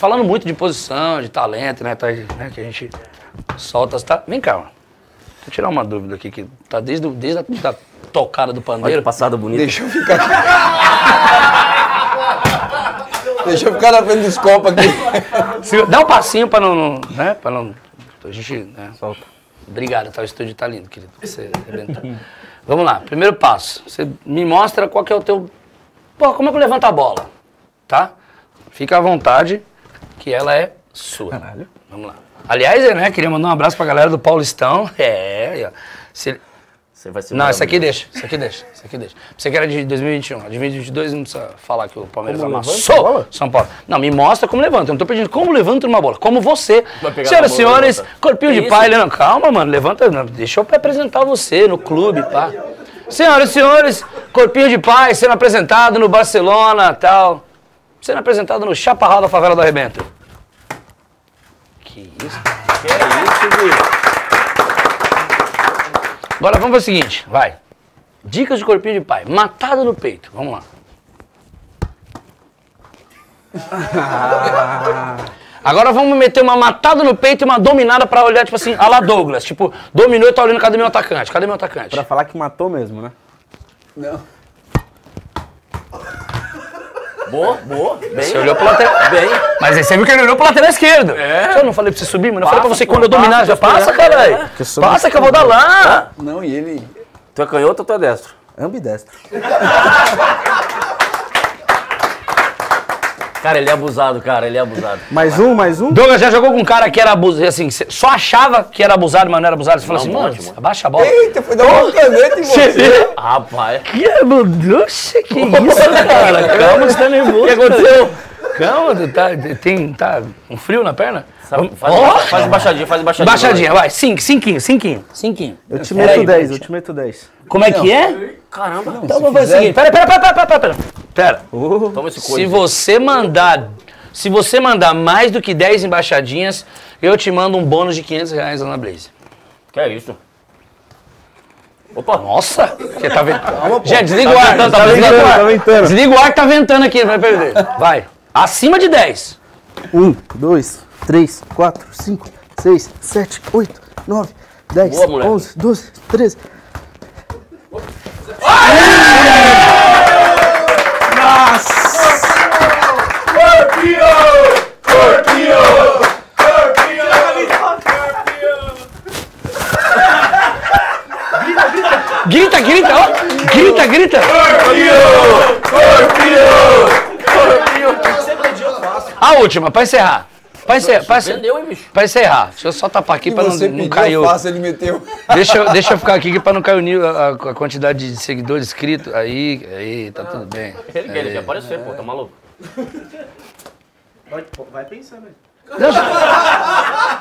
falando muito de posição, de talento, né? Tá, né que a gente solta. Tá... Vem cá, mano. Deixa eu tirar uma dúvida aqui, que tá desde, desde a da tocada do Olha pandeiro. que passada bonita. Deixa eu ficar aqui. Deixa eu ficar na frente dos copos aqui. Dá um passinho pra não, não- né? Pra não. A gente. Né? Solta. Obrigado, tá? O estúdio tá lindo, querido. Você arrebentou. Vamos lá, primeiro passo. Você me mostra qual que é o teu. Pô, como é que eu levanto a bola? Tá? Fica à vontade, que ela é sua. Caralho. Vamos lá. Aliás, eu, né, queria mandar um abraço pra galera do Paulistão. É, aí, ó. Se- Você vai ser Não, essa aqui deixa, essa aqui deixa, essa aqui deixa. Você que era de 2021, a de 2022 não precisa falar que o Palmeiras Como amassou? São Paulo. Não, me mostra como levanta. Eu não tô pedindo como levanta uma bola. Como você. Senhoras e senhores, corpinho Que de pai. Não, calma, mano. Levanta. não, deixa eu apresentar você no clube, pá. Senhoras e senhores, corpinho de pai sendo apresentado no Barcelona tal. Sendo apresentado no Chaparral da Favela do Arrebento. Que isso? Que é isso, bicho? Agora vamos para o seguinte, vai. Dicas de corpinho de pai. Matada no peito. Vamos lá. Agora vamos meter uma matada no peito e uma dominada pra olhar, tipo assim, a la Douglas. Tipo, dominou e tá olhando, cadê meu atacante? Cadê meu atacante? Pra falar que matou mesmo, né? Não. Boa, boa. Bem. Você olhou pro lateral. Bem. Mas aí você viu que ele olhou pro lateral esquerdo. É. Eu não falei pra você subir, mano. Eu falei pra você quando eu dominar, já passa, é. caralho. Sou Passa que eu vou dar lá. Não, e ele. Tu é canhoto ou tu é destro? Ambidestro. Cara, ele é abusado, cara. Ele é abusado. Mais um, mais um. Douglas já jogou com um cara que era abusado, assim, só achava que era abusado, mas não era abusado. Você falou assim, mano, ótimo. abaixa a bola. Eita, foi dar uma caneta em Você? Rapaz. Que é, meu Deus, que isso, cara? Calma, você tá nervoso. O que aconteceu? Calma, tu tá, tem, tá um frio na perna? Sabe, faz, Ó! faz baixadinha, faz baixadinha. Baixadinha, vai, cinco, cinquinho, cinquinho, cinquinho. Eu te Pera meto aí, 10, eu te meto 10. Como é que é? Caramba. Então vamos fazer o seguinte, pera, pera, pera, pera, pera, pera. Pera, Toma esse se coisa. você mandar, se você mandar mais do que 10 embaixadinhas, eu te mando um bônus de 500 reais lá na Blaze. Que é isso? Opa. Nossa! Você tá vendo? Gente, desliga o Tá ar, ventando, tá, tá desliga o ventando, ar. tá ventando. Desliga o ar que tá ventando aqui, vai perder. Vai. Acima de 10. 1, 2, 3, 4, 5, 6, 7, 8, 9, 10, Boa, moleque. 11, 12, 13. Grita, grita, ó. Grita, grita. A última, pra encerrar. Pra encerrar, pra encerrar. Entendeu, hein, bicho? Pra encerrar. Deixa eu só tapar aqui E pra não, você não cair o... fácil, ele meteu. Deixa eu, deixa eu ficar aqui pra não cair o nível, a, a quantidade de seguidores inscritos. Aí, aí, tá tudo bem. Ele quer, ele quer aparecer, pô. Tá maluco? Vai pensando aí.